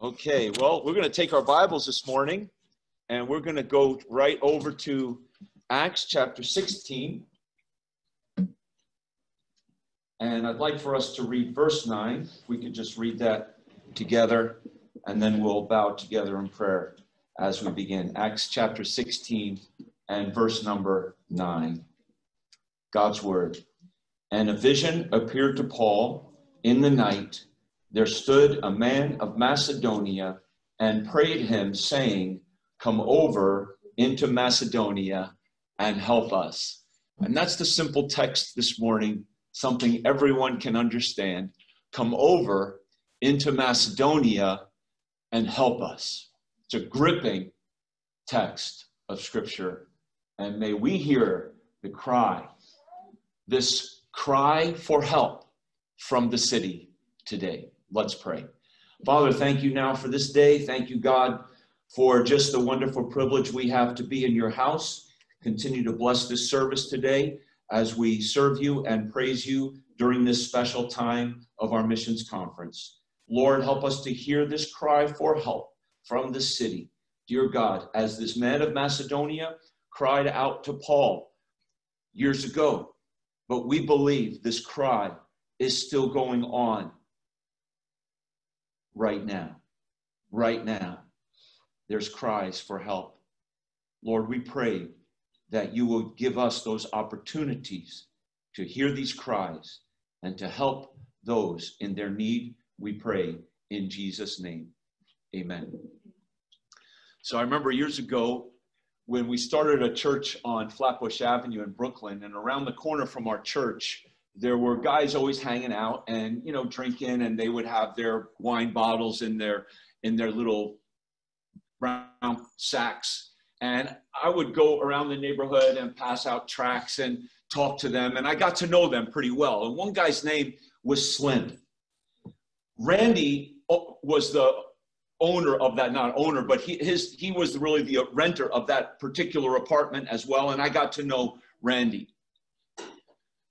Okay, well, we're going to take our Bibles this morning and we're going to go right over to Acts chapter 16. And I'd like for us to read verse 9. We could just read that together and then we'll bow together in prayer as we begin. Acts chapter 16 and verse number 9. God's word. And a vision appeared to Paul in the night there stood a man of Macedonia and prayed him, saying, Come over into Macedonia and help us. And that's the simple text this morning, something everyone can understand. Come over into Macedonia and help us. It's a gripping text of Scripture. And may we hear the cry, this cry for help from the city today. Let's pray. Father, thank you now for this day. Thank you, God, for just the wonderful privilege we have to be in your house. Continue to bless this service today as we serve you and praise you during this special time of our missions conference. Lord, help us to hear this cry for help from the city. Dear God, as this man of Macedonia cried out to Paul years ago, but we believe this cry is still going on right now. Right now, there's cries for help. Lord, we pray that you will give us those opportunities to hear these cries and to help those in their need. We pray in Jesus' name. Amen. So I remember years ago when we started a church on Flatbush Avenue in Brooklyn, and around the corner from our church, there were guys always hanging out and you know drinking and they would have their wine bottles in their in their little brown sacks. And i would go around the neighborhood and pass out tracts and talk to them and i got to know them pretty well. And one guy's name was slim. Randy uh, was the owner of that not owner but he his he was really the renter of that particular apartment as well and i got to know randy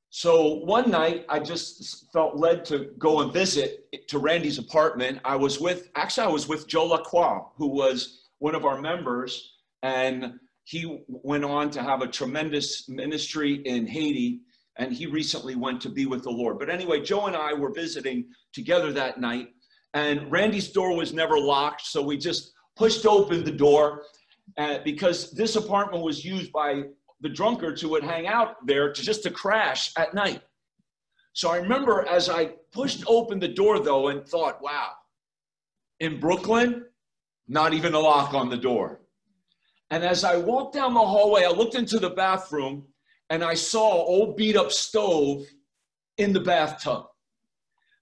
so one night, I just felt led to go and visit to Randy's apartment. I was with, actually, I was with Joe Lacroix, who was one of our members, and he went on to have a tremendous ministry in Haiti, and he recently went to be with the Lord. But anyway, Joe and I were visiting together that night, and Randy's door was never locked, so we just pushed open the door uh, because this apartment was used by the drunkards who would hang out there to just to crash at night. So I remember as I pushed open the door though and thought, wow, in Brooklyn, not even a lock on the door. And as I walked down the hallway, I looked into the bathroom and I saw old beat up stove in the bathtub.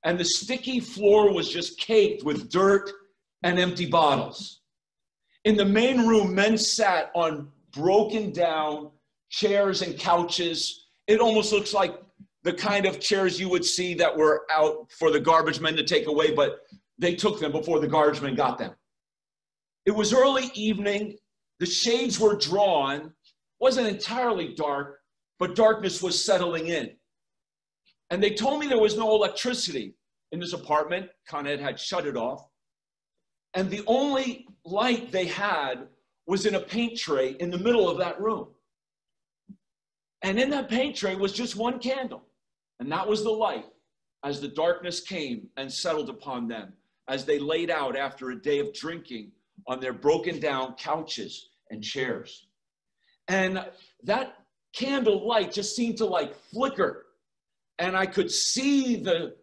And the sticky floor was just caked with dirt and empty bottles. In the main room, men sat on broken down chairs and couches. It almost looks like the kind of chairs you would see that were out for the garbage men to take away, but they took them before the garbage men got them. It was early evening. The shades were drawn. wasn't entirely dark, but darkness was settling in. And they told me there was no electricity in this apartment. Con Ed had shut it off. And the only light they had was in a paint tray in the middle of that room. And in that paint tray was just one candle, and that was the light as the darkness came and settled upon them as they laid out after a day of drinking on their broken down couches and chairs. And that candle light just seemed to like flicker. And I could see the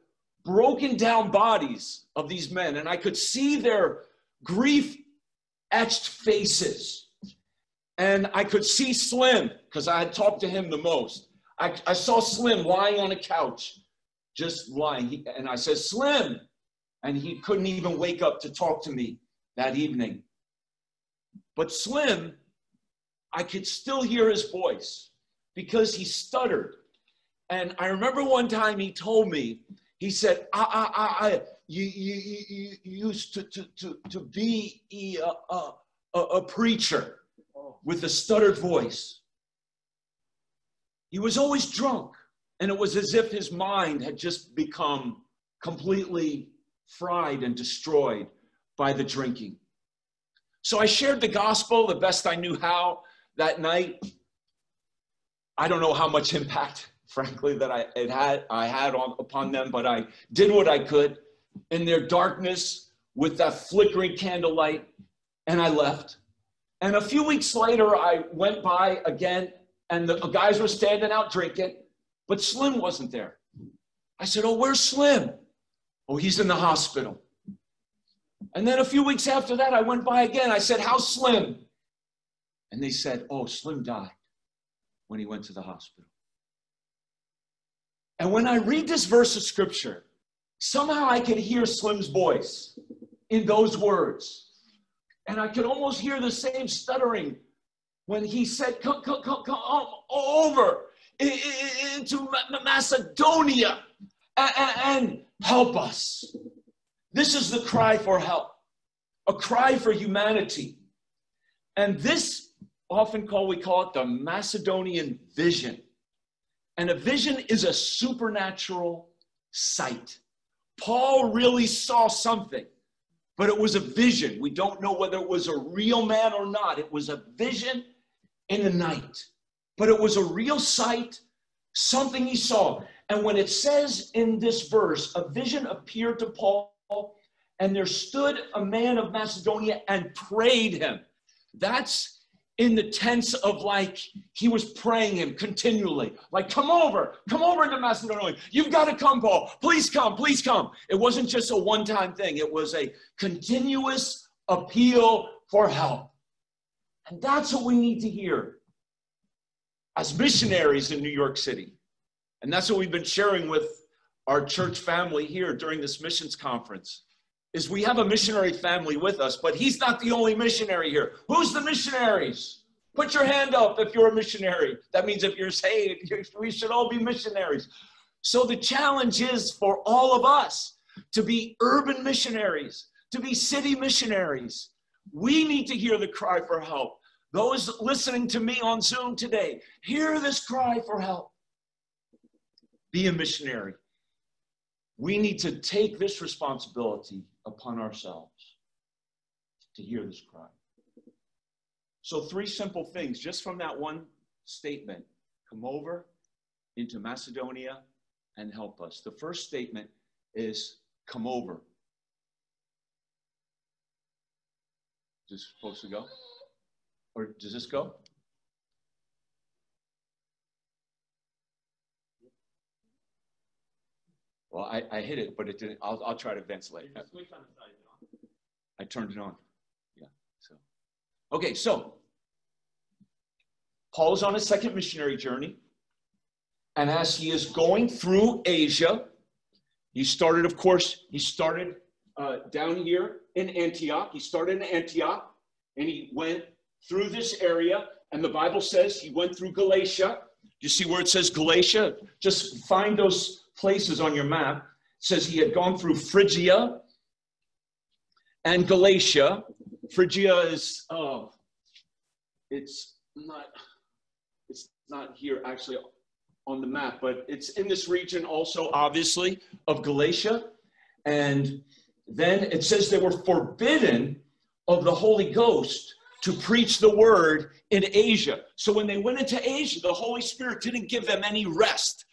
broken down bodies of these men, and I could see their grief etched faces and I could see Slim because I had talked to him the most. I, I saw Slim lying on a couch, just lying. He, and I said, Slim. And he couldn't even wake up to talk to me that evening. But Slim, I could still hear his voice because he stuttered. And I remember one time he told me, he said, I, I, I, you, you, you, you used to, to, to, to be a, a, a preacher with a stuttered voice. He was always drunk, and it was as if his mind had just become completely fried and destroyed by the drinking. So I shared the gospel the best I knew how that night. I don't know how much impact, frankly, that I it had I had on upon them, but I did what I could in their darkness with that flickering candlelight, and I left. And a few weeks later, I went by again, and the guys were standing out drinking, but Slim wasn't there. I said, Oh, where's Slim? Oh, he's in the hospital. And then a few weeks after that, I went by again. I said, How's Slim? And they said, Oh, Slim died when he went to the hospital. And when I read this verse of scripture, somehow I can hear Slim's voice in those words. And I could almost hear the same stuttering when he said, Come, come, come, come um, over into Macedonia and help us. This is the cry for help, a cry for humanity. And this often call we call it the Macedonian vision. And a vision is a supernatural sight. Paul really saw something, but it was a vision. We don't know whether it was a real man or not. It was a vision in the night, but it was a real sight, something he saw. And when it says in this verse, a vision appeared to Paul, and there stood a man of Macedonia and prayed him. That's in the tense of like he was praying him continually. Like come over come over into macedonia. You've got to come paul. Please come please come. It wasn't just a one-time thing. It was a continuous appeal for help. And that's what we need to hear as missionaries in new york city. And that's what we've been sharing with our church family here during this missions conference is we have a missionary family with us, but he's not the only missionary here. Who's the missionaries? Put your hand up if you're a missionary. That means if you're saved, we should all be missionaries. So the challenge is for all of us to be urban missionaries, to be city missionaries. We need to hear the cry for help. Those listening to me on Zoom today, hear this cry for help. Be a missionary. We need to take this responsibility upon ourselves to hear this cry. So, three simple things just from that one statement come over into Macedonia and help us. The first statement is come over. Is this supposed to go? Or does this go? Well, I, I hit it, but it didn't. I'll, I'll try to ventilate. I turned it on. Yeah. So, okay. So, Paul is on his second missionary journey, and as he is going through Asia, he started. Of course, he started uh, down here in Antioch. He started in Antioch, and he went through this area. And the Bible says he went through Galatia. You see where it says Galatia? Just find those places on your map. Says he had gone through Phrygia and Galatia. Phrygia is, oh, it's not, it's not here actually on the map, but it's in this region also, obviously, of Galatia. And then it says they were forbidden of the Holy Ghost to preach the word in Asia. So when they went into Asia, the Holy Spirit didn't give them any rest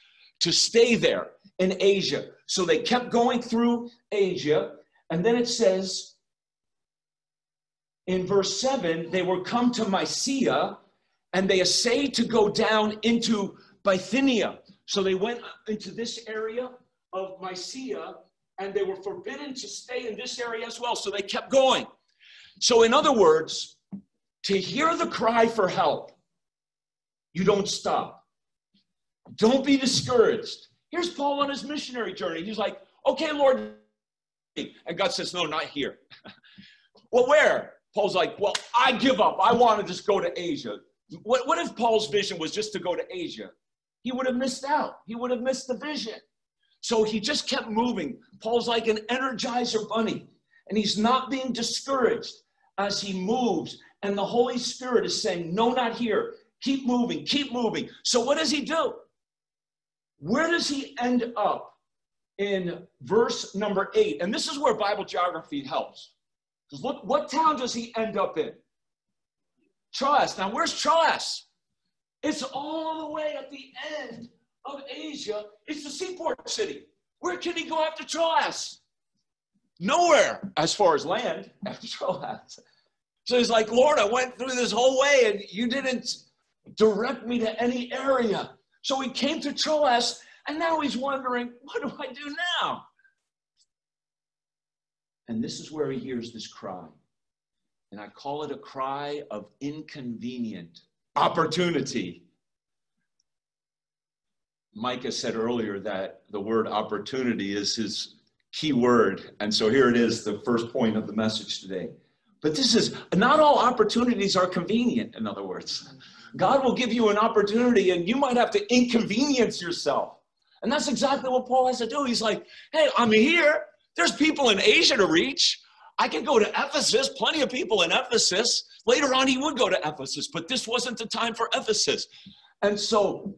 to stay there in Asia. So they kept going through Asia. And then it says in verse 7 they were come to Mysia and they essayed to go down into Bithynia. So they went into this area of Mysia and they were forbidden to stay in this area as well. So they kept going. So, in other words, to hear the cry for help, you don't stop. Don't be discouraged. Here's Paul on his missionary journey. He's like, okay, Lord. And God says, no, not here. well, where? Paul's like, well, I give up. I want to just go to Asia. What, what if Paul's vision was just to go to Asia? He would have missed out. He would have missed the vision. So he just kept moving. Paul's like an energizer bunny, and he's not being discouraged as he moves. And the Holy Spirit is saying, No, not here. Keep moving, keep moving. So what does he do? Where does he end up in verse number eight? And this is where Bible geography helps. Because look, what town does he end up in? Troas. Now, where's Troas? It's all the way at the end of Asia. It's the seaport city. Where can he go after Troas? Nowhere as far as land after Troas. So he's like, Lord, I went through this whole way and you didn't direct me to any area. So he came to Troas and now he's wondering, what do I do now? And this is where he hears this cry. And I call it a cry of inconvenient opportunity. Micah said earlier that the word opportunity is his key word. And so here it is, the first point of the message today. But this is not all opportunities are convenient, in other words. God will give you an opportunity and you might have to inconvenience yourself. And that's exactly what Paul has to do. He's like, hey, I'm here. There's people in Asia to reach. I can go to Ephesus, plenty of people in Ephesus. Later on, he would go to Ephesus, but this wasn't the time for Ephesus. And so,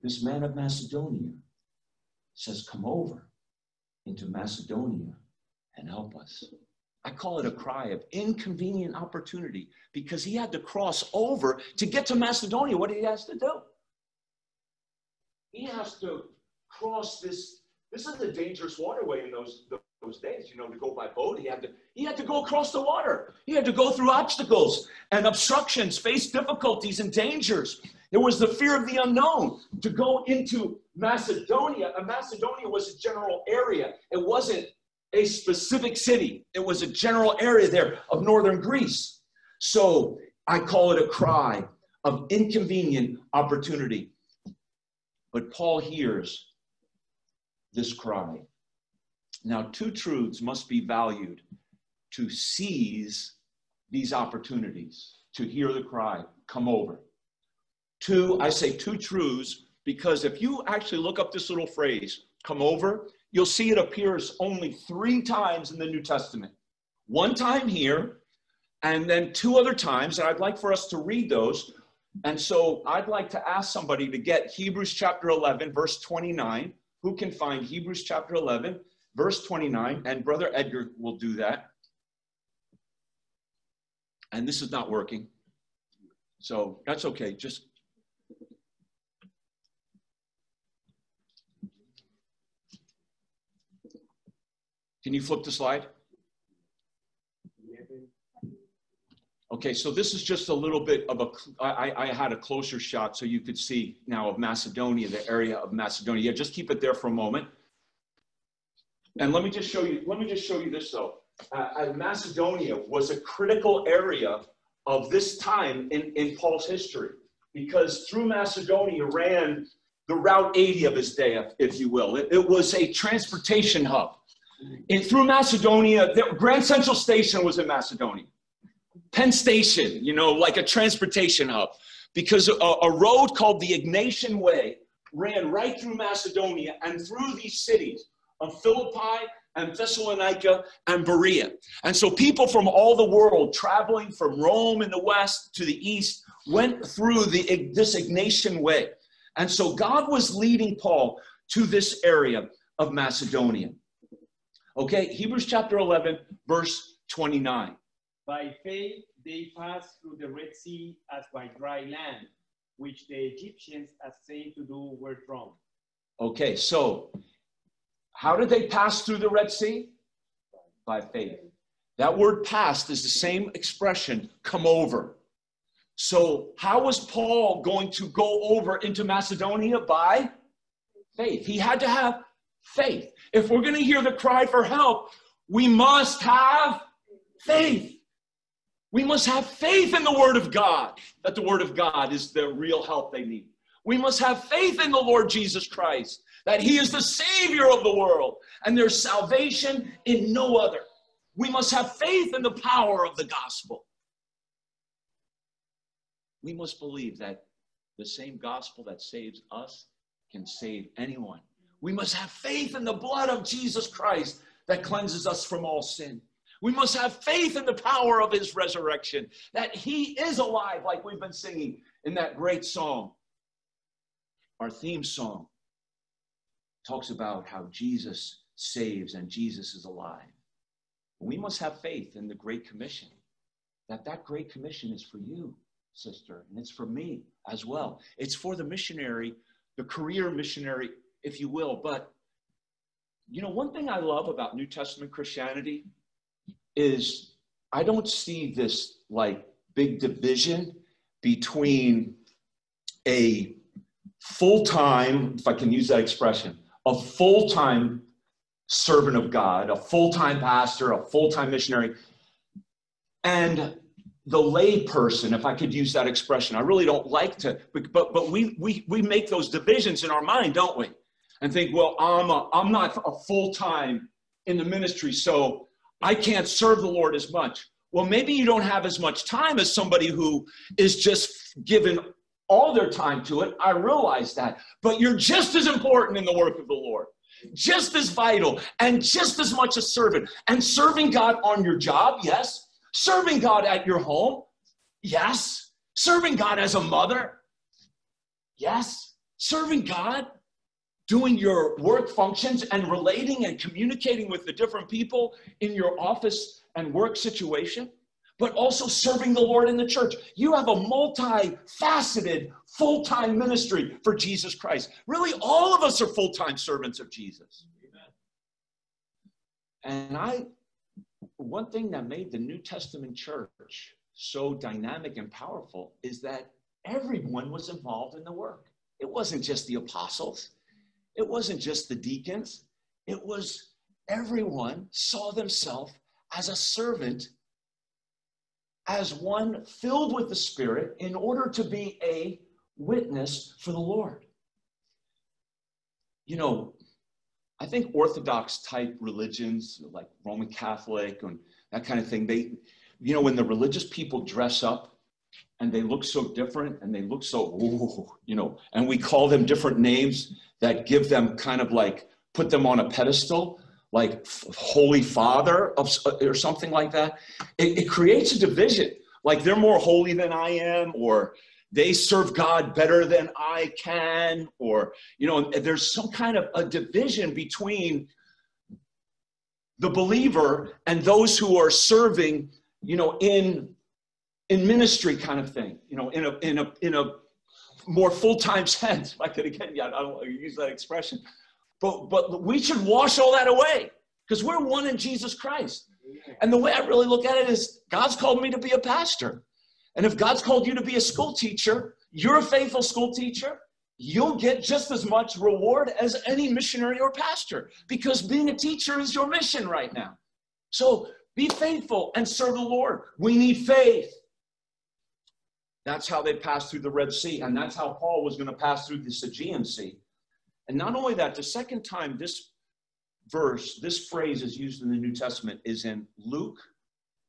this man of Macedonia says, Come over into Macedonia and help us. I call it a cry of inconvenient opportunity because he had to cross over to get to Macedonia. What he has to do? He has to cross this this is a dangerous waterway in those, those days, you know, to go by boat. He had to, he had to go across the water. He had to go through obstacles and obstructions, face difficulties and dangers. There was the fear of the unknown to go into Macedonia. And Macedonia was a general area. It wasn't a specific city. It was a general area there of northern Greece. So I call it a cry of inconvenient opportunity. But Paul hears this cry. Now, two truths must be valued to seize these opportunities, to hear the cry, come over. Two, I say two truths because if you actually look up this little phrase, come over, you'll see it appears only three times in the New Testament. One time here, and then two other times, and I'd like for us to read those. And so I'd like to ask somebody to get Hebrews chapter 11, verse 29 who can find Hebrews chapter 11, verse 29, and Brother Edgar will do that. And this is not working. So that's okay. Just Can you flip the slide? Okay, so this is just a little bit of a, I, I had a closer shot so you could see now of Macedonia, the area of Macedonia. Yeah, just keep it there for a moment. And let me just show you, let me just show you this though. Uh, Macedonia was a critical area of this time in, in Paul's history because through Macedonia ran the Route 80 of his day, if you will. It, it was a transportation hub. And through Macedonia, the, Grand Central Station was in Macedonia. Penn Station, you know, like a transportation hub, because a, a road called the Egnatian Way ran right through Macedonia and through these cities of Philippi and Thessalonica and Berea. And so people from all the world traveling from Rome in the west to the east went through the, this Egnatian way. And so God was leading Paul to this area of Macedonia. Okay, Hebrews chapter 11, verse 29. By faith, they passed through the Red Sea as by dry land, which the Egyptians, as saying to do, were drawn. Okay, so how did they pass through the Red Sea? By faith. That word passed is the same expression, come over. So, how was Paul going to go over into Macedonia? By faith. He had to have faith. If we're going to hear the cry for help, we must have faith. We must have faith in the Word of God, that the Word of God is the real help they need. We must have faith in the Lord Jesus Christ, that He is the Savior of the world, and there's salvation in no other. We must have faith in the power of the gospel. We must believe that the same gospel that saves us can save anyone. We must have faith in the blood of Jesus Christ that cleanses us from all sin. We must have faith in the power of his resurrection, that he is alive, like we've been singing in that great song. Our theme song talks about how Jesus saves and Jesus is alive. We must have faith in the Great Commission, that that Great Commission is for you, sister, and it's for me as well. It's for the missionary, the career missionary, if you will. But, you know, one thing I love about New Testament Christianity is I don't see this like big division between a full time, if I can use that expression, a full time servant of God, a full time pastor, a full time missionary, and the lay person, if I could use that expression. I really don't like to, but, but we, we, we make those divisions in our mind, don't we? And think, well, I'm, a, I'm not a full time in the ministry, so I can't serve the Lord as much. Well, maybe you don't have as much time as somebody who is just given all their time to it. I realize that. But you're just as important in the work of the Lord, just as vital, and just as much a servant. And serving God on your job, yes. Serving God at your home, yes. Serving God as a mother, yes. Serving God doing your work functions and relating and communicating with the different people in your office and work situation, but also serving the Lord in the church. You have a multifaceted, full time ministry for Jesus Christ. Really, all of us are full time servants of Jesus. Amen. And I, one thing that made the New Testament church so dynamic and powerful is that everyone was involved in the work. It wasn't just the apostles, it wasn't just the deacons, it was everyone saw themselves as a servant, as one filled with the Spirit in order to be a witness for the Lord. You know, I think Orthodox type religions like Roman Catholic and that kind of thing, they, you know, when the religious people dress up and they look so different and they look so, ooh, you know, and we call them different names that give them kind of like put them on a pedestal like holy father of, uh, or something like that. It, it creates a division. Like they're more holy than i am or they serve god better than i can or you know there's some kind of a division between the believer and those who are serving you know in in ministry kind of thing you know in a in a in a more full-time sense if i could again yeah i don't use that expression but, but we should wash all that away because we're one in Jesus Christ. And the way I really look at it is God's called me to be a pastor. And if God's called you to be a school teacher, you're a faithful school teacher, you'll get just as much reward as any missionary or pastor because being a teacher is your mission right now. So be faithful and serve the Lord. We need faith. That's how they passed through the Red Sea, and that's how Paul was going to pass through the Aegean Sea. And not only that, the second time this verse, this phrase is used in the New Testament is in Luke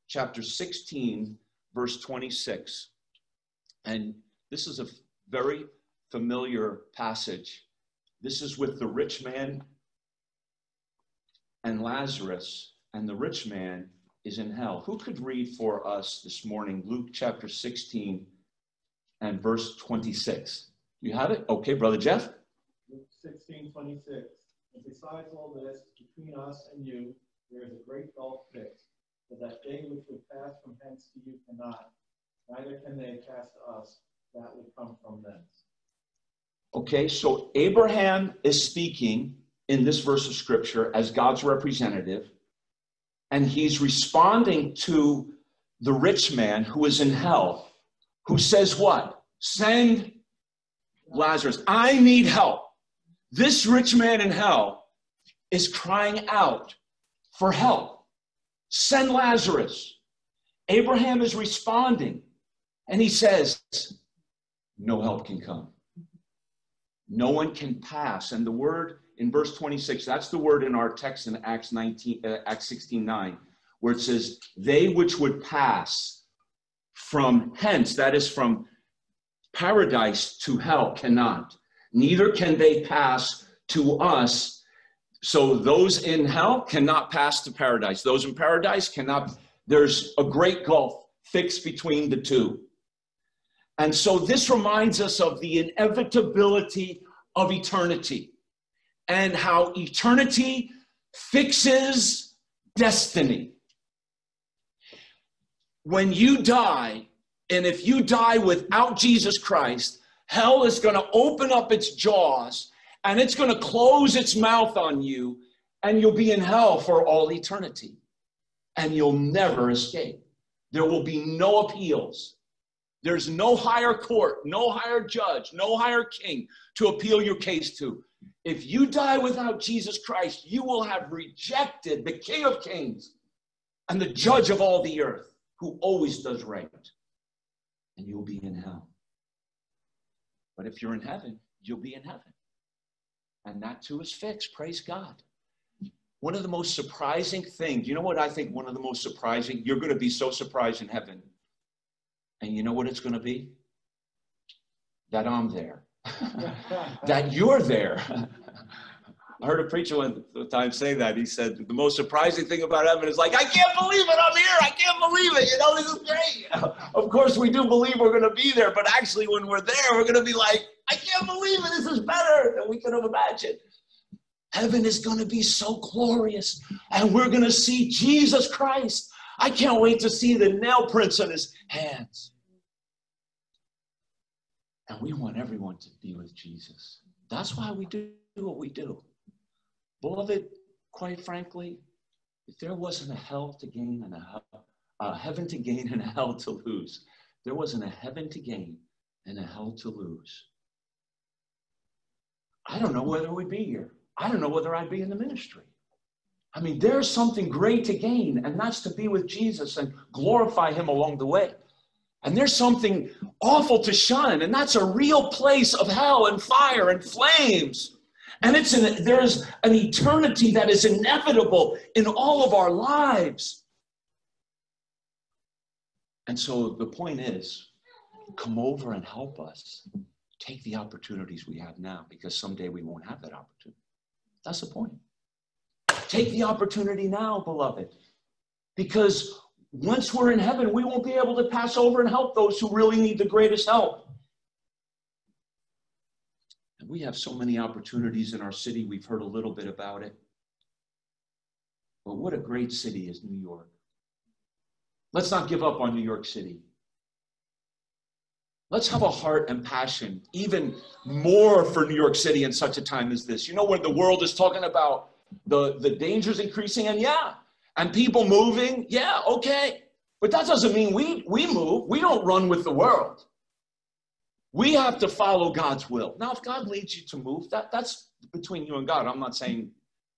chapter 16, verse 26. And this is a very familiar passage. This is with the rich man and Lazarus, and the rich man is in hell. Who could read for us this morning Luke chapter 16 and verse 26? You have it? Okay, Brother Jeff. 16, 26. And besides all this, between us and you, there is a great gulf fixed, so that they which would pass from hence to you cannot, neither can they pass to us that would come from thence. Okay, so Abraham is speaking in this verse of scripture as God's representative, and he's responding to the rich man who is in hell, who says, What? Send Lazarus. I need help. This rich man in hell is crying out for help. Send Lazarus. Abraham is responding and he says, No help can come. No one can pass. And the word in verse 26, that's the word in our text in Acts 19, uh, Acts 16 9, where it says, They which would pass from hence, that is from paradise to hell, cannot neither can they pass to us. So those in hell cannot pass to paradise. Those in paradise cannot, there's a great gulf fixed between the two. And so this reminds us of the inevitability of eternity and how eternity fixes destiny. When you die, and if you die without Jesus Christ, hell is going to open up its jaws and it's going to close its mouth on you, and you'll be in hell for all eternity. And you'll never escape. There will be no appeals. There's no higher court, no higher judge, no higher king to appeal your case to. If you die without Jesus Christ, you will have rejected the King of Kings and the judge of all the earth who always does right. And you'll be in hell. But if you're in heaven, you'll be in heaven. And that too is fixed. Praise God. One of the most surprising things, you know what I think one of the most surprising? You're going to be so surprised in heaven. And you know what it's going to be? That I'm there. that you're there. I heard a preacher one time say that. He said, The most surprising thing about heaven is like, I can't believe it, I'm here, I can't believe it. You know, this is great. of course, we do believe we're going to be there, but actually, when we're there, we're going to be like, I can't believe it, this is better than we could have imagined. Heaven is going to be so glorious, and we're going to see Jesus Christ. I can't wait to see the nail prints on his hands. And we want everyone to be with Jesus. That's why we do what we do. Beloved, quite frankly, if there wasn't a hell to gain and a, a heaven to gain and a hell to lose, there wasn't a heaven to gain and a hell to lose. I don't know whether we'd be here. I don't know whether I'd be in the ministry. I mean, there's something great to gain, and that's to be with Jesus and glorify Him along the way. And there's something awful to shun, and that's a real place of hell and fire and flames. And it's an, there's an eternity that is inevitable in all of our lives. And so the point is come over and help us take the opportunities we have now because someday we won't have that opportunity. That's the point. Take the opportunity now, beloved, because once we're in heaven, we won't be able to pass over and help those who really need the greatest help. And we have so many opportunities in our city. We've heard a little bit about it. But what a great city is New York. Let's not give up on New York City. Let's have a heart and passion, even more for New York City in such a time as this. You know, when the world is talking about the, the dangers increasing, and yeah, and people moving, yeah, okay. But that doesn't mean we, we move. We don't run with the world. We have to follow God's will. Now, if God leads you to move, that, that's between you and God. I'm not saying,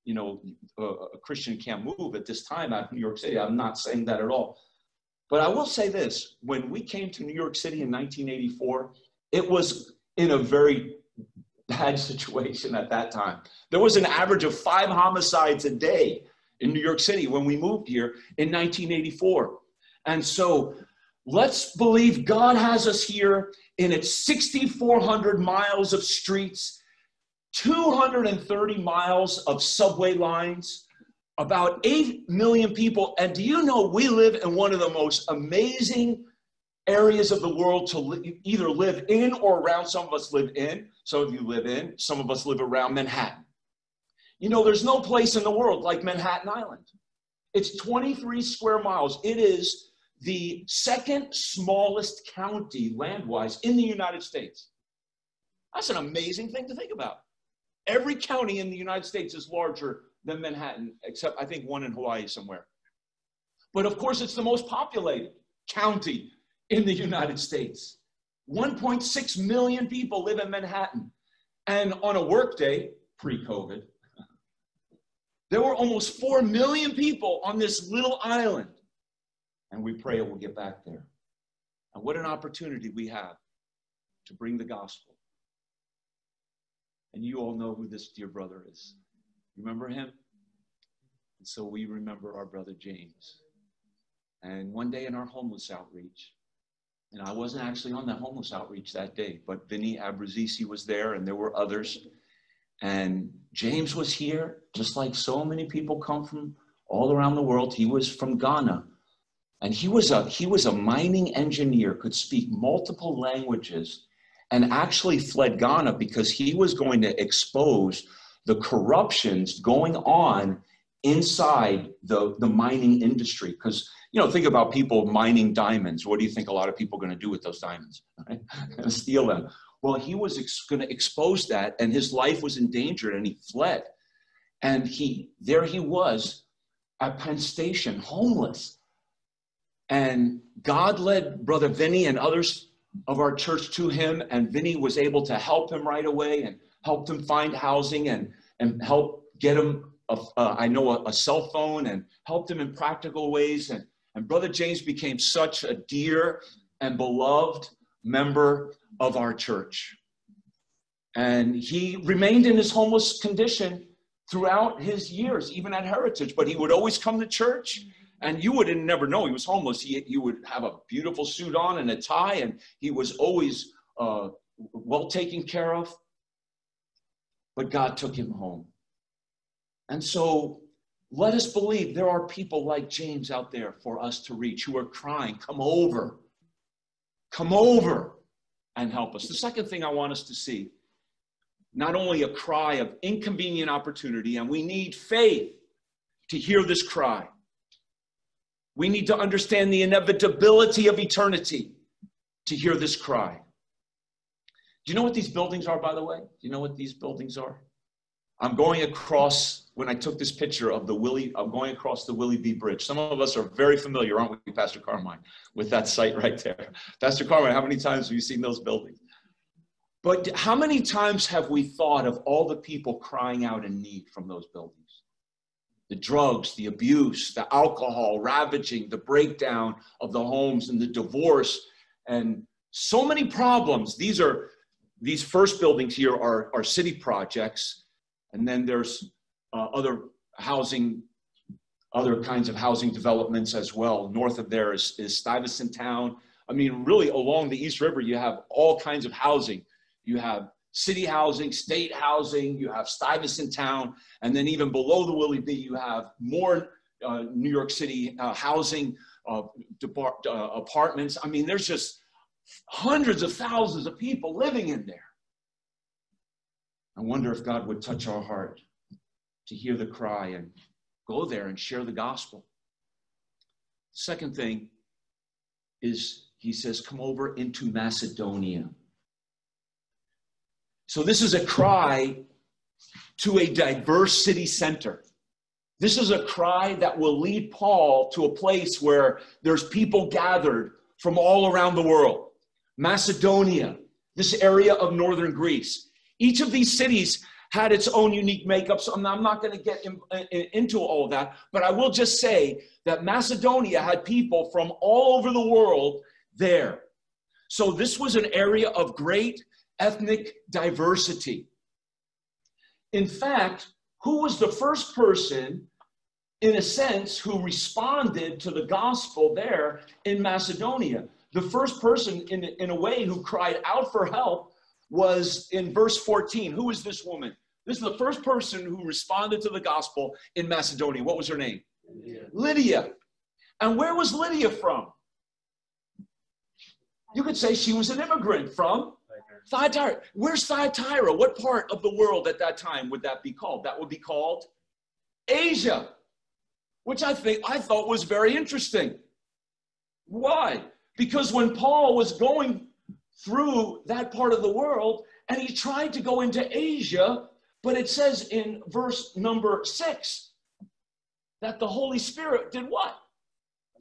you know, a, a Christian can't move at this time out of New York City. I'm not saying that at all. But I will say this when we came to New York City in 1984, it was in a very bad situation at that time. There was an average of five homicides a day in New York City when we moved here in 1984. And so let's believe God has us here in its 6,400 miles of streets, 230 miles of subway lines, about 8 million people. And do you know we live in one of the most amazing areas of the world to li- either live in or around? Some of us live in, some of you live in, some of us live around Manhattan. You know, there's no place in the world like Manhattan Island. It's 23 square miles. It is the second smallest county land-wise in the United States. That's an amazing thing to think about. Every county in the United States is larger than Manhattan, except I think one in Hawaii somewhere. But of course, it's the most populated county in the United States. 1.6 million people live in Manhattan. And on a workday, pre COVID, there were almost 4 million people on this little island. And we pray it will get back there. And what an opportunity we have to bring the gospel. And you all know who this dear brother is. Remember him? And so we remember our brother James. And one day in our homeless outreach, and I wasn't actually on that homeless outreach that day, but Vinny Abrazisi was there and there were others. And James was here, just like so many people come from all around the world. He was from Ghana. And he was a he was a mining engineer, could speak multiple languages, and actually fled Ghana because he was going to expose the corruptions going on inside the, the mining industry. Because You know, think about people mining diamonds. What do you think a lot of people are going to do with those diamonds? Right? Steal them. Well, he was ex- going to expose that, and his life was endangered, and he fled. And he, there he was at Penn Station, homeless. And God led Brother Vinny and others of our church to him, and Vinny was able to help him right away and helped him find housing and, and help get him, a, uh, I know, a, a cell phone and helped him in practical ways. And, and Brother James became such a dear and beloved member of our church. And he remained in his homeless condition throughout his years, even at Heritage, but he would always come to church and you would never know he was homeless. He, he would have a beautiful suit on and a tie, and he was always uh, well taken care of. But God took him home. And so let us believe there are people like James out there for us to reach who are crying, Come over, come over and help us. The second thing I want us to see not only a cry of inconvenient opportunity, and we need faith to hear this cry. We need to understand the inevitability of eternity to hear this cry. Do you know what these buildings are, by the way? Do you know what these buildings are? I'm going across, when I took this picture of the Willie, I'm going across the Willie B. Bridge. Some of us are very familiar, aren't we, Pastor Carmine, with that site right there. Pastor Carmine, how many times have you seen those buildings? But how many times have we thought of all the people crying out in need from those buildings? The drugs, the abuse, the alcohol ravaging, the breakdown of the homes and the divorce, and so many problems. These are these first buildings here are, are city projects, and then there's uh, other housing, other kinds of housing developments as well. North of there is, is Stuyvesant Town. I mean, really along the East River, you have all kinds of housing you have city housing, state housing, you have Stuyvesant Town, and then even below the Willie B, you have more uh, New York City uh, housing uh, depart, uh, apartments. I mean, there's just hundreds of thousands of people living in there. I wonder if God would touch our heart to hear the cry and go there and share the gospel. Second thing is he says, come over into Macedonia. So this is a cry to a diverse city center. This is a cry that will lead Paul to a place where there's people gathered from all around the world. Macedonia, this area of northern Greece. Each of these cities had its own unique makeup, so I'm not, going to get in, in, into all of that, but I will just say that Macedonia had people from all over the world there. So this was an area of great ethnic diversity. In fact, who was the first person, in a sense, who responded to the gospel there in Macedonia? The first person, in, in a way, who cried out for help was in verse 14. Who is this woman? This is the first person who responded to the gospel in Macedonia. What was her name? Lydia. Lydia. And where was Lydia from? You could say she was an immigrant from Thyatira. Where's Thyatira? What part of the world at that time would that be called? That would be called Asia, which I think I thought was very interesting. Why? Because when Paul was going through that part of the world and he tried to go into Asia, but it says in verse number six that the Holy Spirit did what?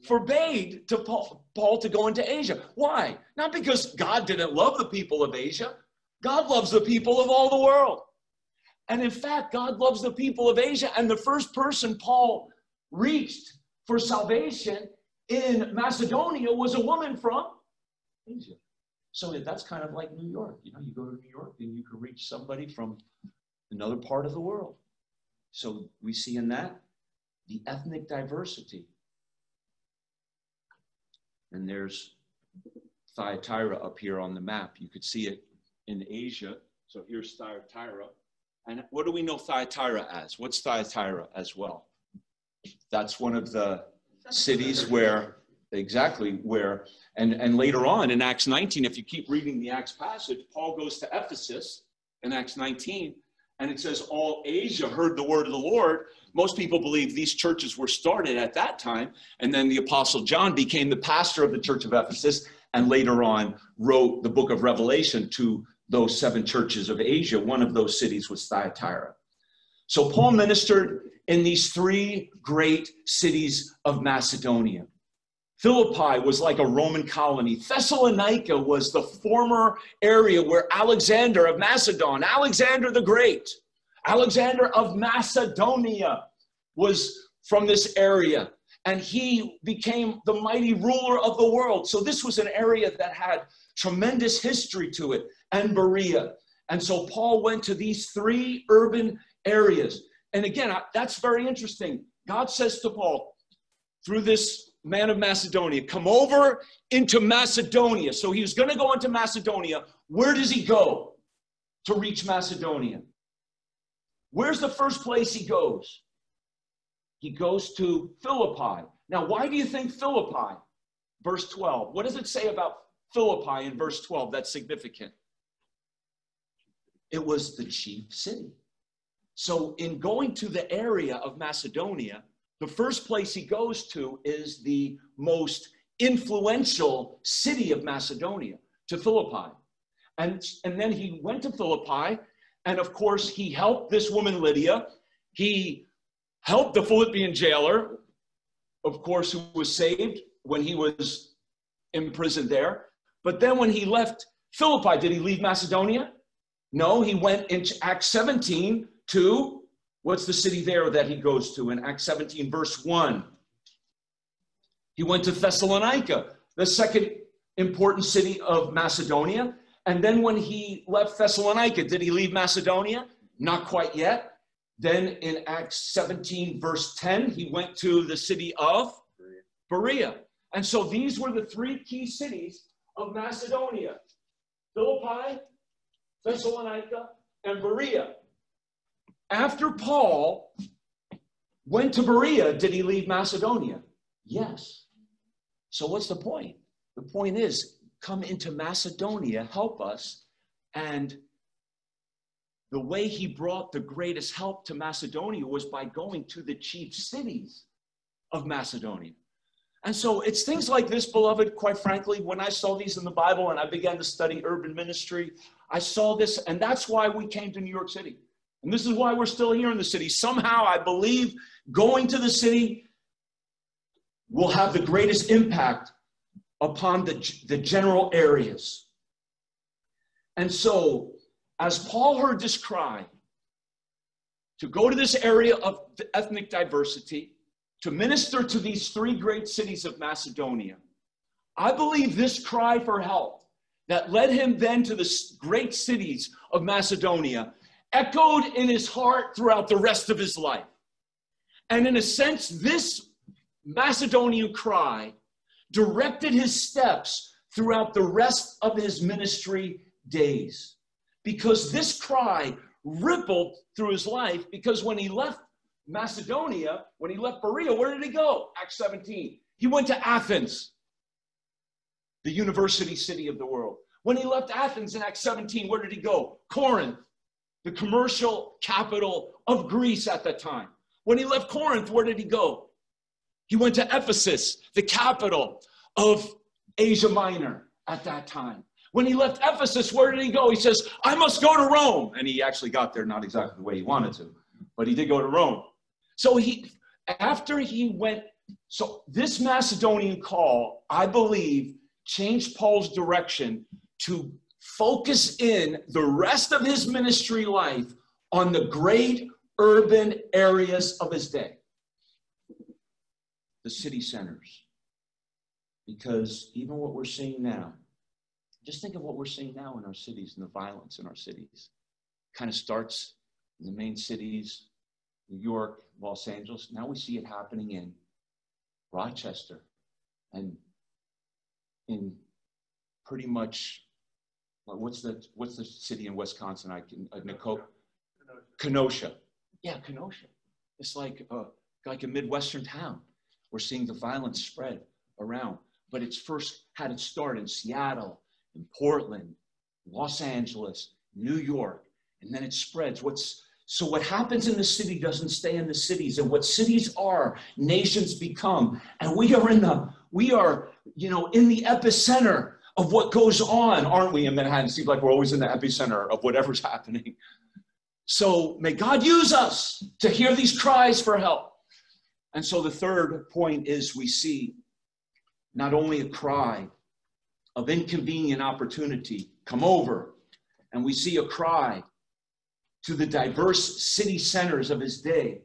Forbade to Paul, Paul to go into Asia. Why? Not because God didn't love the people of Asia. God loves the people of all the world. And in fact, God loves the people of Asia. And the first person Paul reached for salvation in Macedonia was a woman from Asia. So that's kind of like New York. You know, you go to New York and you can reach somebody from another part of the world. So we see in that the ethnic diversity and there's Thyatira up here on the map. You could see it in Asia. So here's Thyatira. And what do we know Thyatira as? What's Thyatira as well? That's one of the cities where, exactly, where, and, and later on in Acts 19, if you keep reading the Acts passage, Paul goes to Ephesus in Acts 19, and it says all Asia heard the word of the Lord, most people believe these churches were started at that time. And then the Apostle John became the pastor of the church of Ephesus and later on wrote the book of Revelation to those seven churches of Asia. One of those cities was Thyatira. So Paul ministered in these three great cities of Macedonia. Philippi was like a Roman colony. Thessalonica was the former area where Alexander of Macedon, Alexander the Great, Alexander of Macedonia was from this area. And he became the mighty ruler of the world. So this was an area that had tremendous history to it, and Berea. And so Paul went to these three urban areas. And again, that's very interesting. God says to Paul, through this man of Macedonia, come over into Macedonia. So he was going to go into Macedonia. Where does he go to reach Macedonia? Where's the first place he goes? He goes to Philippi. Now, why do you think Philippi? Verse 12. What does it say about Philippi in verse 12 that's significant? It was the chief city. So, in going to the area of Macedonia, the first place he goes to is the most influential city of Macedonia, to Philippi. And, and then he went to Philippi, and of course, he helped this woman, Lydia. He helped the Philippian jailer, of course, who was saved when he was imprisoned there. But then when he left Philippi, did he leave Macedonia? No, he went in Acts 17 to what's the city there that he goes to in Acts 17, verse 1? He went to Thessalonica, the second important city of Macedonia. And then when he left Thessalonica, did he leave Macedonia? Not quite yet. Then in Acts 17, verse 10, he went to the city of Berea. And so these were the three key cities of Macedonia Philippi, Thessalonica, and Berea. After Paul went to Berea, did he leave Macedonia? Yes. So what's the point? The point is come into Macedonia, help us. And the way he brought the greatest help to Macedonia was by going to the chief cities of Macedonia. And so it's things like this, beloved, quite frankly, when I saw these in the Bible and I began to study urban ministry, I saw this, and that's why we came to New York City. And this is why we're still here in the city. Somehow, I believe going to the city will have the greatest impact upon the, the general areas. And so, as Paul heard this cry to go to this area of ethnic diversity, to minister to these three great cities of Macedonia, I believe this cry for help that led him then to the great cities of Macedonia echoed in his heart throughout the rest of his life. And in a sense, this Macedonian cry directed his steps throughout the rest of his ministry days. Because this cry rippled through his life, because when he left Macedonia, when he left Berea, where did he go? Acts 17. He went to Athens, the university city of the world. When he left Athens in Acts 17, where did he go? Corinth the commercial capital of Greece at that time. When he left Corinth, where did he go? He went to Ephesus, the capital of Asia Minor at that time. When he left Ephesus, where did he go? He says, I must go to Rome. And he actually got there not exactly the way he wanted to, but he did go to Rome. So he, after he went, so this Macedonian call, I believe, changed Paul's direction to focus in the rest of his ministry life on the great urban areas of his day, the city centers. Because even what we're seeing now, just think of what we're seeing now in our cities and the violence in our cities. Kind of starts in the main cities, New York, Los Angeles. Now we see it happening in Rochester and in pretty much what's the what's the city in Wisconsin? I can uh, Kenosha. Kenosha. Yeah, Kenosha. It's like uh, like a midwestern town. We're seeing the violence spread around, but it's first had its start in Seattle, in Portland, Los Angeles, New York, and then it spreads. What's So what happens in the city doesn't stay in the cities, and what cities are, nations become. And we are in the we are, you know, in the epicenter of what goes on, aren't we, in Manhattan? It seems like we're always in the epicenter of whatever's happening. So may God use us to hear these cries for help. And so the third point is we see not only a cry of inconvenient opportunity, come over, and we see a cry to the diverse city centers of his day,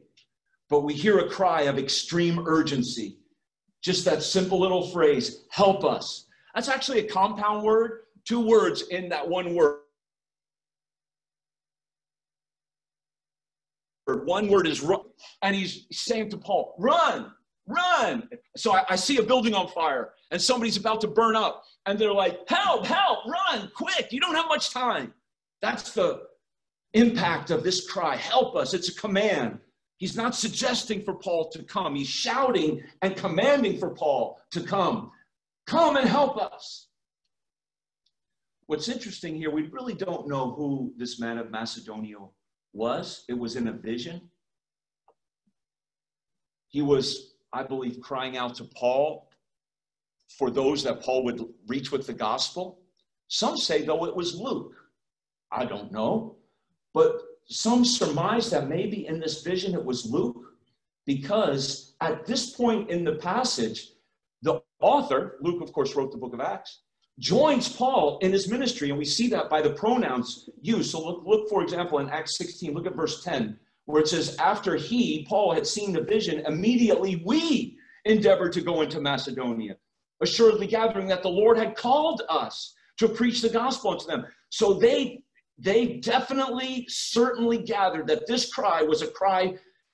but we hear a cry of extreme urgency. Just that simple little phrase, help us. That's actually a compound word, two words in that one word. One word is run. And he's saying to Paul, run, run. So I, I, see a building on fire and somebody's about to burn up. And they're like, help, help, run, quick. You don't have much time. That's the impact of this cry help us. It's a command. He's not suggesting for Paul to come, he's shouting and commanding for Paul to come. Come and help us. What's interesting here, we really don't know who this man of Macedonia was. It was in a vision. He was, I believe, crying out to Paul for those that Paul would reach with the gospel. Some say, though, it was Luke. I don't know. But some surmise that maybe in this vision it was Luke, because at this point in the passage, the author, Luke, of course, wrote the book of Acts, joins Paul in his ministry, and we see that by the pronouns used. So look, look, for example, in Acts 16, look at verse 10, where it says, After he, Paul, had seen the vision, immediately we endeavored to go into Macedonia, assuredly gathering that the Lord had called us to preach the gospel unto them. So they they definitely, certainly gathered that this cry was a cry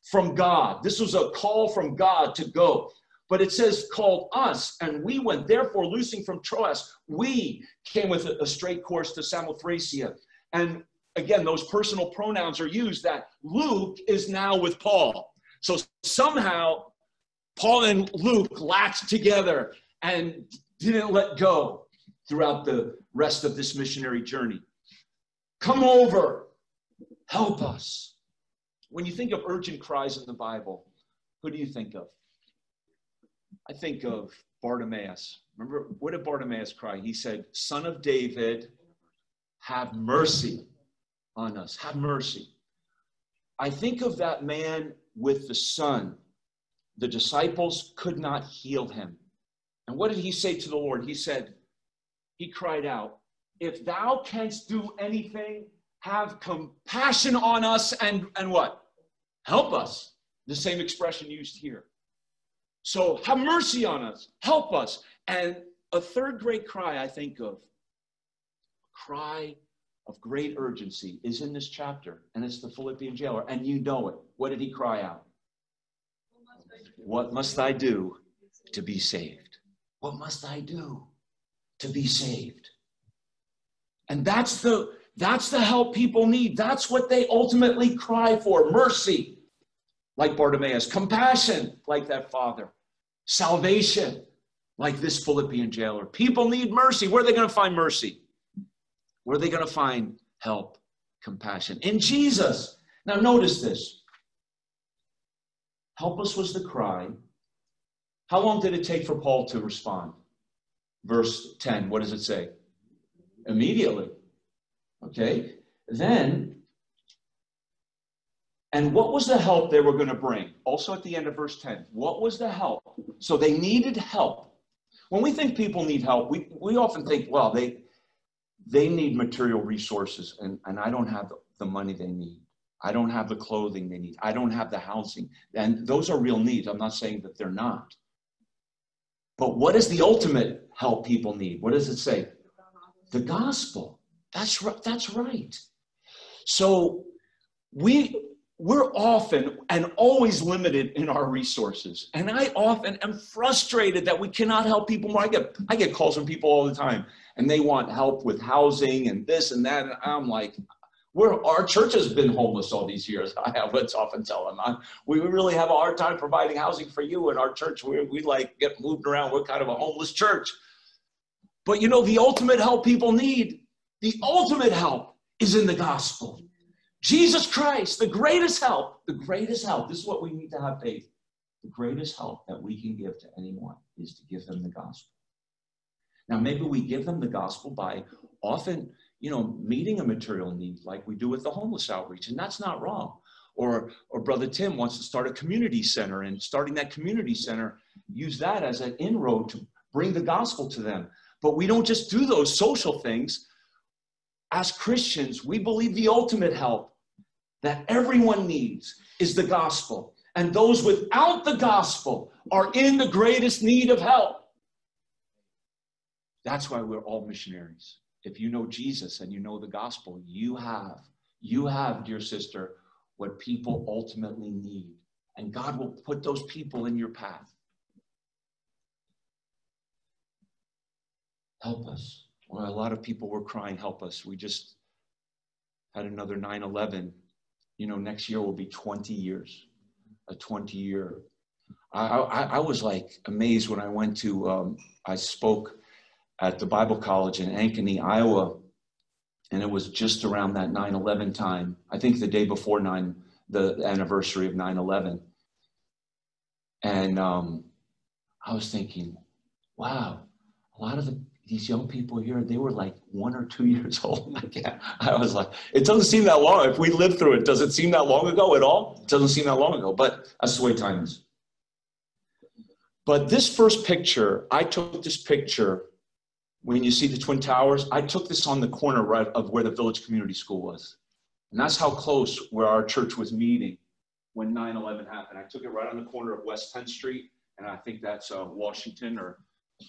from God. This was a call from God to go. But it says, called us, and we went. Therefore, loosing from Troas, we came with a, a straight course to Samothracia. And again, those personal pronouns are used that Luke is now with Paul. So somehow, Paul and Luke latched together and didn't let go throughout the rest of this missionary journey. Come over, help us. When you think of urgent cries in the Bible, who do you think of? I think of Bartimaeus. Remember, what did Bartimaeus cry? He said, Son of David, have mercy on us. Have mercy. I think of that man with the son. The disciples could not heal him. And what did he say to the Lord? He said, He cried out, If thou canst do anything, have compassion on us and, and what? Help us. The same expression used here. So have mercy on us, help us. And a third great cry I think of, cry of great urgency, is in this chapter, and it's the Philippian jailer, and you know it. What did he cry out? What must I do to be saved? What must I do to be saved? And that's the that's the help people need. That's what they ultimately cry for. Mercy, like Bartimaeus, compassion, like that father, salvation like this Philippian jailer. People need mercy. Where are they going to find mercy? Where are they going to find help, compassion? In Jesus. Now, notice this. Help us was the cry. How long did it take for Paul to respond? Verse 10, what does it say? Immediately. Okay. Then and what was the help they were going to bring? Also at the end of verse 10, what was the help? So they needed help. When we think people need help, we, we often think, well, they, they need material resources, and, and I don't have the money they need. I don't have the clothing they need. I don't have the housing. And those are real needs. I'm not saying that they're not. But what is the ultimate help people need? What does it say? The gospel. That's right. That's right. So we we're often and always limited in our resources. And I often am frustrated that we cannot help people more. I get I get calls from people all the time and they want help with housing and this and that. And I'm like, we're, our church has been homeless all these years. I often tell them I, we really have a hard time providing housing for you in our church. We, we like get moved around. We're kind of a homeless church. But you know, the ultimate help people need, the ultimate help is in the gospel. Jesus Christ, the greatest help, the greatest help. This is what we need to have faith. The greatest help that we can give to anyone is to give them the gospel. Now, maybe we give them the gospel by often, you know, meeting a material need like we do with the homeless outreach, and that's not wrong. Or, or Brother Tim wants to start a community center, and starting that community center, use that as an inroad to bring the gospel to them. But we don't just do those social things. As Christians, we believe the ultimate help that everyone needs is the gospel. And those without the gospel are in the greatest need of help. That's why we're all missionaries. If you know Jesus and you know the gospel, you have, you have, dear sister, what people ultimately need. And God will put those people in your path. Help us. Well, a lot of people were crying, help us. We just had another 9 11. You know, next year will be 20 years, a 20 year. I, I, I was like amazed when I went to, um, I spoke at the Bible College in Ankeny, Iowa, and it was just around that 9 11 time. I think the day before 9, the anniversary of 9 11. And um, I was thinking, wow, a lot of the these young people here, they were like one or two years old. I was like, it doesn't seem that long. If we lived through it, does it seem that long ago at all? It doesn't seem that long ago, but that's the way time is. But this first picture, I took this picture when you see the Twin Towers. I took this on the corner right of where the Village Community School was. And that's how close where our church was meeting when 9 11 happened. I took it right on the corner of West 10th Street, and I think that's uh, Washington or,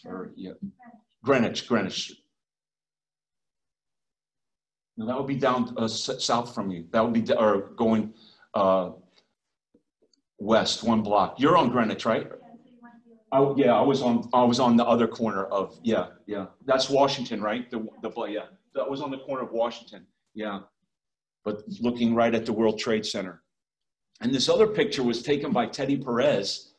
or yeah. Greenwich, Greenwich. Now that would be down uh, south from you. That would be, or going uh, west, one block. You're on Greenwich, right? I, yeah, I was on. I was on the other corner of. Yeah, yeah. That's Washington, right? The the yeah. That was on the corner of Washington. Yeah, but looking right at the World Trade Center. And this other picture was taken by Teddy Perez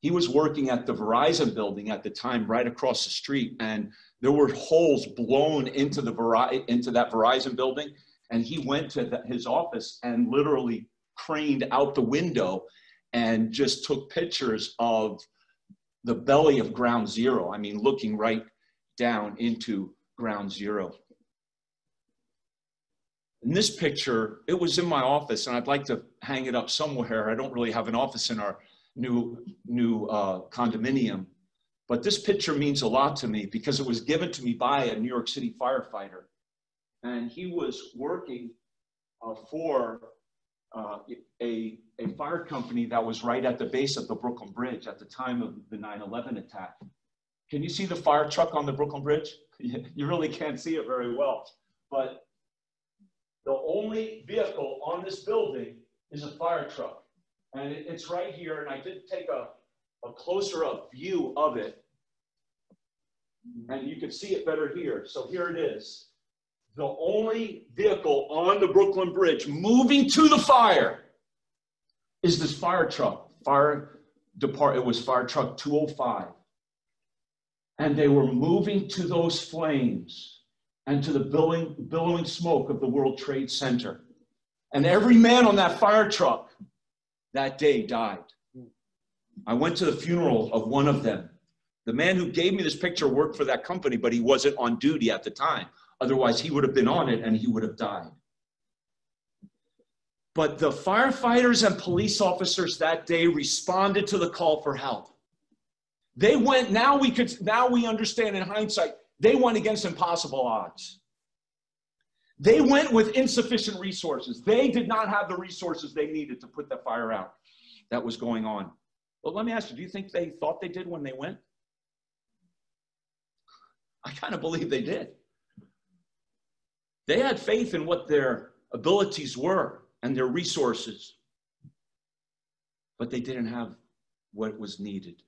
he was working at the Verizon building at the time, right across the street, and there were holes blown into the Veri- into that Verizon building. And he went to the, his office and literally craned out the window and just took pictures of the belly of ground zero. I mean, looking right down into ground zero. In this picture, it was in my office, and I'd like to hang it up somewhere. I don't really have an office in our new, new uh, condominium. But this picture means a lot to me because it was given to me by a New York City firefighter. And he was working uh, for uh, a, a fire company that was right at the base of the Brooklyn Bridge at the time of the 9 11 attack. Can you see the fire truck on the Brooklyn Bridge? you really can't see it very well. But the only vehicle on this building is a fire truck. And it's right here, and I did take a, a closer up view of it. And you can see it better here. So here it is. The only vehicle on the Brooklyn Bridge moving to the fire is this fire truck. Fire depart, it was fire truck 205. And they were moving to those flames and to the billowing, billowing smoke of the World Trade Center. And every man on that fire truck that day died. I went to the funeral of one of them. The man who gave me this picture worked for that company, but he wasn't on duty at the time. Otherwise, he would have been on it and he would have died. But the firefighters and police officers that day responded to the call for help. They went, now we could, now we understand in hindsight, they went against impossible odds. They went with insufficient resources. They did not have the resources they needed to put the fire out that was going on. Well, let me ask you, do you think they thought they did when they went? I kind of believe they did. They had faith in what their abilities were and their resources, but they didn't have what was needed.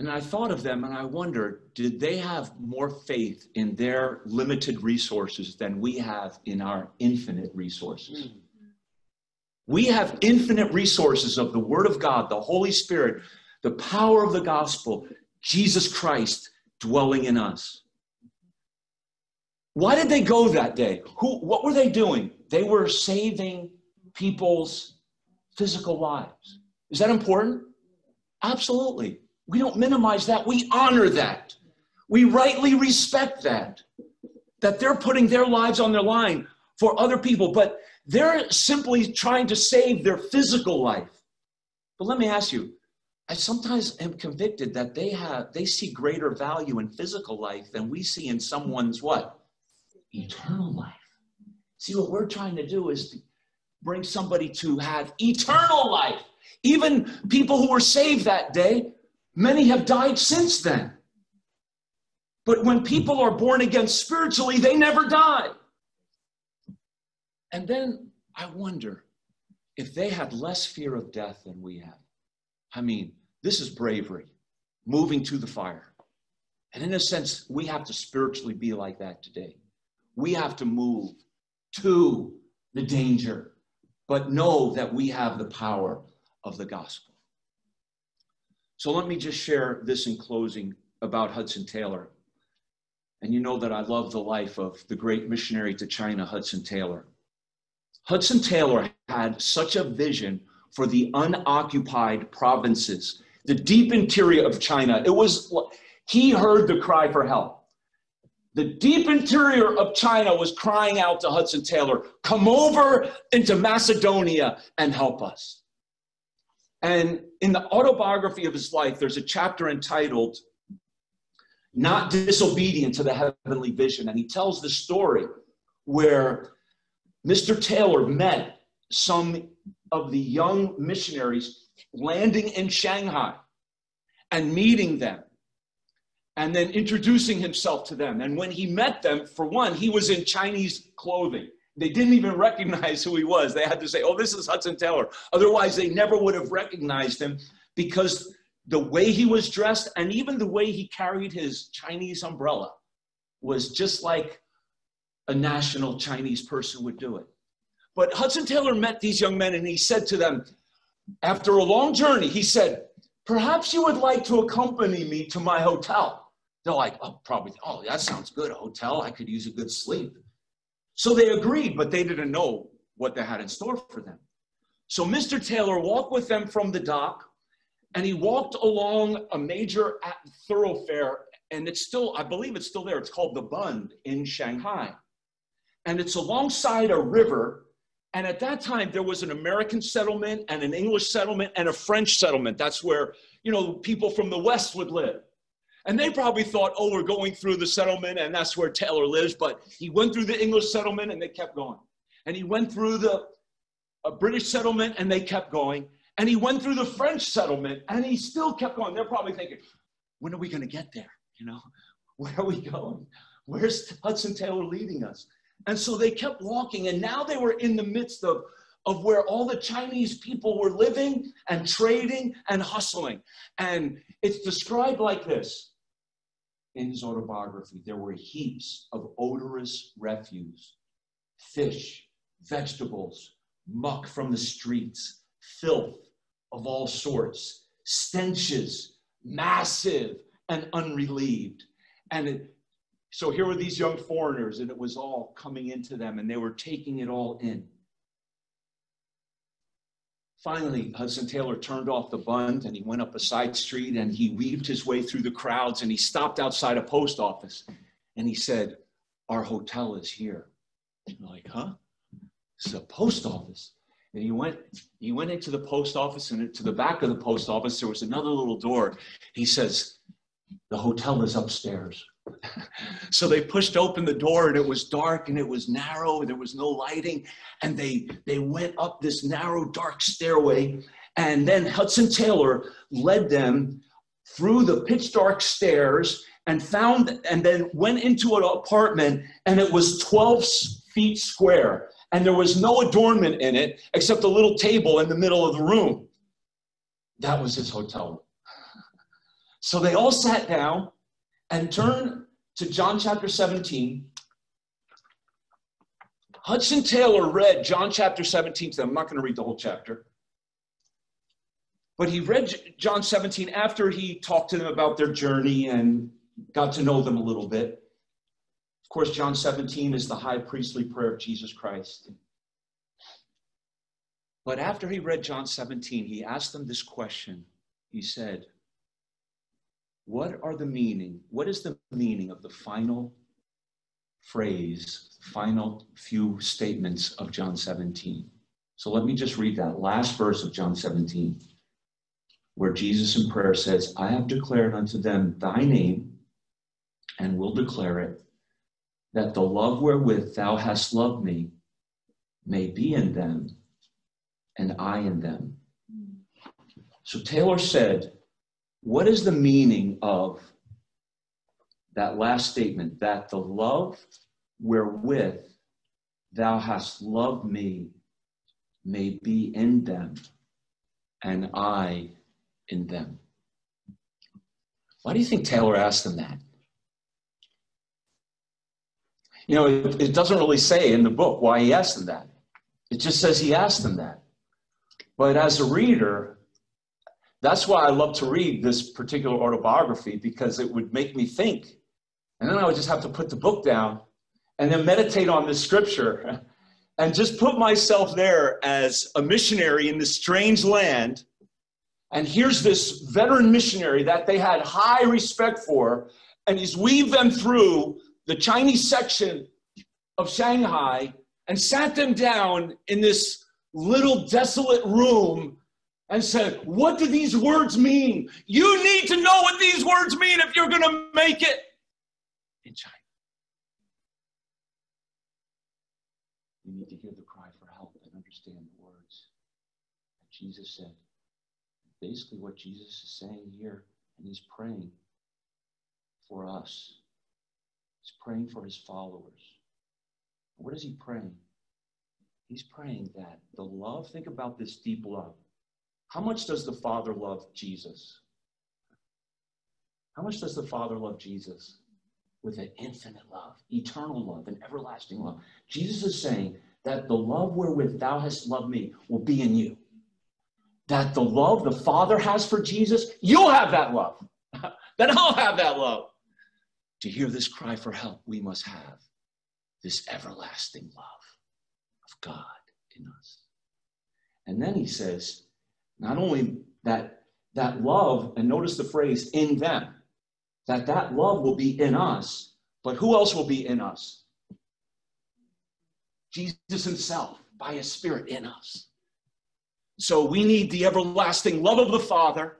And I thought of them and I wondered did they have more faith in their limited resources than we have in our infinite resources? Mm. We have infinite resources of the Word of God, the Holy Spirit, the power of the gospel, Jesus Christ dwelling in us. Why did they go that day? Who, what were they doing? They were saving people's physical lives. Is that important? Absolutely. We don't minimize that. We honor that. We rightly respect that. That they're putting their lives on their line for other people, but they're simply trying to save their physical life. But let me ask you, I sometimes am convicted that they have they see greater value in physical life than we see in someone's what? Eternal life. See what we're trying to do is to bring somebody to have eternal life. Even people who were saved that day, many have died since then. But when people are born again spiritually, they never die. And then I wonder if they had less fear of death than we have. I mean, this is bravery, moving to the fire. And in a sense, we have to spiritually be like that today. We have to move to the danger, but know that we have the power of the gospel. So let me just share this in closing about Hudson Taylor. And you know that I love the life of the great missionary to China, Hudson Taylor. Hudson Taylor had such a vision for the unoccupied provinces the deep interior of China. It was, he heard the cry for help. The deep interior of China was crying out to Hudson Taylor, come over into Macedonia and help us. And in the autobiography of his life, there's a chapter entitled Not Disobedient to the Heavenly Vision. And he tells the story where Mr. Taylor met some of the young missionaries landing in Shanghai and meeting them and then introducing himself to them. And when he met them, for one, he was in Chinese clothing. They didn't even recognize who he was. They had to say, Oh, this is Hudson Taylor. Otherwise, they never would have recognized him because the way he was dressed and even the way he carried his Chinese umbrella was just like a national Chinese person would do it. But Hudson Taylor met these young men and he said to them, after a long journey, he said, Perhaps you would like to accompany me to my hotel. They're like, Oh, probably, oh, that sounds good. A hotel, I could use a good sleep. So they agreed, but they didn't know what they had in store for them. So Mr. Taylor walked with them from the dock and he walked along a major thoroughfare and it's still, I believe it's still there. It's called the Bund in Shanghai. And it's alongside a river and at that time, there was an American settlement and an English settlement and a French settlement. That's where, you know, people from the West would live. And they probably thought, oh, we're going through the settlement and that's where Taylor lives. But he went through the English settlement and they kept going. And he went through the British settlement and they kept going. And he went through the French settlement and he still kept going. They're probably thinking, when are we going to get there? You know, where are we going? Where's Hudson Taylor leading us? And so they kept walking, and now they were in the midst of, of where all the Chinese people were living and trading and hustling. And it's described like this in his autobiography there were heaps of odorous refuse, fish, vegetables, muck from the streets, filth of all sorts, stenches, massive and unrelieved. And it, so here were these young foreigners, and it was all coming into them, and they were taking it all in. Finally, Hudson Taylor turned off the Bund and he went up a side street and he weaved his way through the crowds and he stopped outside a post office and he said, Our hotel is here. And like, huh? It's a post office. And he went, he went into the post office and to the back of the post office, there was another little door. He says, The hotel is upstairs. So they pushed open the door and it was dark and it was narrow and there was no lighting. And they they went up this narrow dark stairway. And then hudson taylor led them through the pitch dark stairs and found and then went into an apartment and it was 12 feet square. And there was no adornment in it except a little table in the middle of the room. That was his hotel so they all sat down and turn to John chapter 17. Hudson Taylor read John chapter 17 to them. I'm not going to read the whole chapter. But he read John 17 after he talked to them about their journey and got to know them a little bit. Of course, John 17 is the high priestly prayer of Jesus Christ. But after he read John 17, he asked them this question. He said, What are the meaning? What is the meaning of the final phrase, final few statements of John 17? So let me just read that last verse of John 17, where Jesus in prayer says, I have declared unto them thy name and will declare it, that the love wherewith thou hast loved me may be in them and I in them. So Taylor said, What is the meaning of that last statement? That the love wherewith thou hast loved me may be in them and I in them. Why do you think Taylor asked them that? You know, it, it, doesn't really say in the book why he asked them that. It just says he asked them that. But as a reader, that's why I love to read this particular autobiography because it would make me think. And then I would just have to put the book down and then meditate on this scripture and just put myself there as a missionary in this strange land. And here's this veteran missionary that they had high respect for, and he's weaved them through the Chinese section of Shanghai and sat them down in this little desolate room and said, What do these words mean? You need to know what these words mean if you're going to make it in China. You need to hear the cry for help and understand the words that Jesus said. Basically, what Jesus is saying here, and he's praying for us, he's praying for his followers. What is he praying? He's praying that the love, think about this deep love. How much does the Father love Jesus? How much does the Father love Jesus? With an infinite love, eternal love, an everlasting love. Jesus is saying that the love wherewith thou hast loved me will be in you. That the love the Father has for Jesus, you'll have that love. then I'll have that love. To hear this cry for help, we must have this everlasting love. Of God in us. And then he says, not only that that love, and notice the phrase in them, that that love will be in us, but who else will be in us? Jesus himself by his spirit in us. So we need the everlasting love of the Father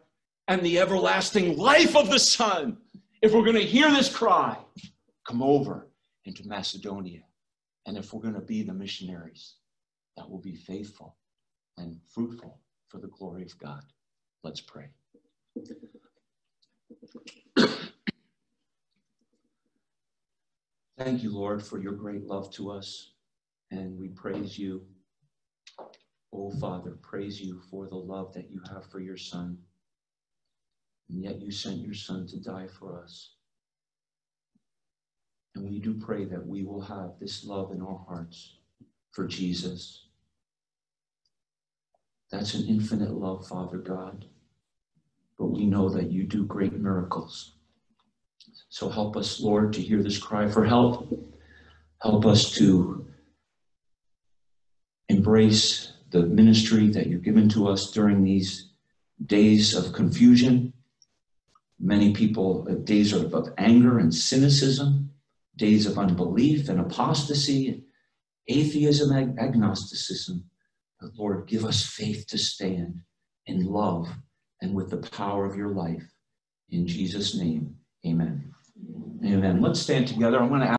and the everlasting life of the Son. If we're going to hear this cry, come over into Macedonia and if we're going to be the missionaries that will be faithful and fruitful for the glory of God, let's pray. Thank you, Lord, for your great love to us. And we praise you. Oh, Father, praise you for the love that you have for your Son. And yet you sent your Son to die for us. And we do pray that we will have this love in our hearts for Jesus. That's an infinite love, Father God. But we know that you do great miracles. So help us, Lord, to hear this cry for help. Help us to embrace the ministry that you've given to us during these days of confusion. Many people, uh, days of, of anger and cynicism days of unbelief and apostasy, atheism, ag- agnosticism. But Lord, give us faith to stand in love and with the power of your life. In Jesus' name, amen. Amen. Let's stand together. I'm going to